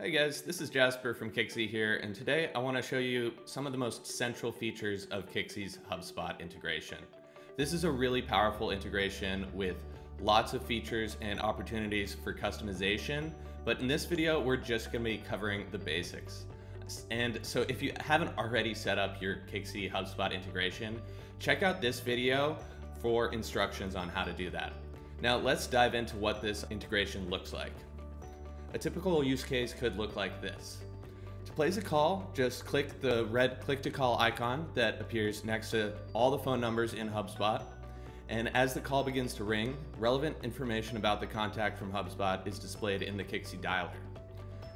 Hey guys, this is Jasper from Kixie here, and today I want to show you some of the most central features of Kixie's HubSpot integration. This is a really powerful integration with lots of features and opportunities for customization, but in this video, we're just going to be covering the basics. And so if you haven't already set up your Kixie HubSpot integration, check out this video for instructions on how to do that. Now let's dive into what this integration looks like. A typical use case could look like this. To place a call, just click the red click to call icon that appears next to all the phone numbers in HubSpot. And as the call begins to ring, relevant information about the contact from HubSpot is displayed in the Kixie dialer.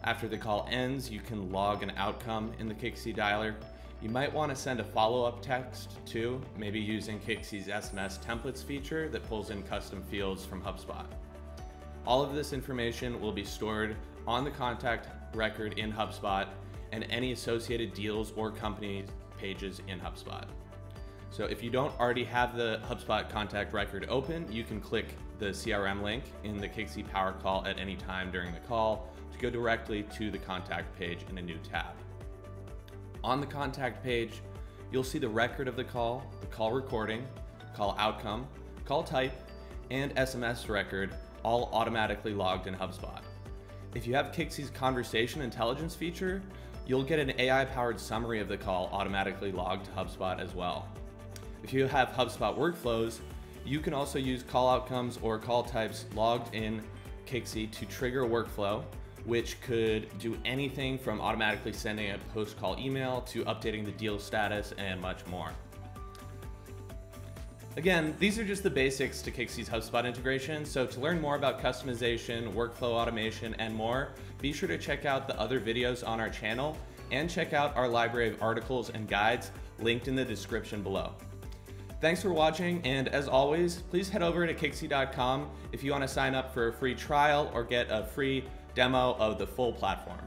After the call ends, you can log an outcome in the Kixie dialer. You might want to send a follow-up text too, maybe using Kixie's SMS templates feature that pulls in custom fields from HubSpot. All of this information will be stored on the contact record in HubSpot and any associated deals or company pages in HubSpot. So if you don't already have the HubSpot contact record open, you can click the CRM link in the Kixie Power Call at any time during the call to go directly to the contact page in a new tab. On the contact page, you'll see the record of the call, the call recording, call outcome, call type, and SMS record all automatically logged in HubSpot. If you have Kixie's conversation intelligence feature, you'll get an AI powered summary of the call automatically logged to HubSpot as well. If you have HubSpot workflows, you can also use call outcomes or call types logged in Kixie to trigger a workflow, which could do anything from automatically sending a post call email to updating the deal status and much more. Again, these are just the basics to Kixie's HubSpot integration, so to learn more about customization, workflow automation, and more, be sure to check out the other videos on our channel and check out our library of articles and guides linked in the description below. Thanks for watching, and as always, please head over to Kixie.com if you want to sign up for a free trial or get a free demo of the full platform.